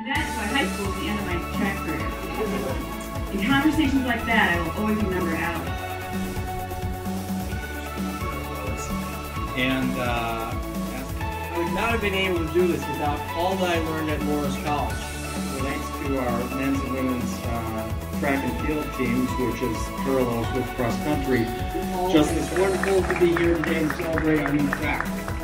That's why high school the end of my track career. In conversations like that, I will always remember Alex. And uh, I would not have been able to do this without all that I learned at Loras College. thanks to our men's and women's uh, track and field teams, which is parallels with cross country, just as wonderful to be here today and celebrate our new track.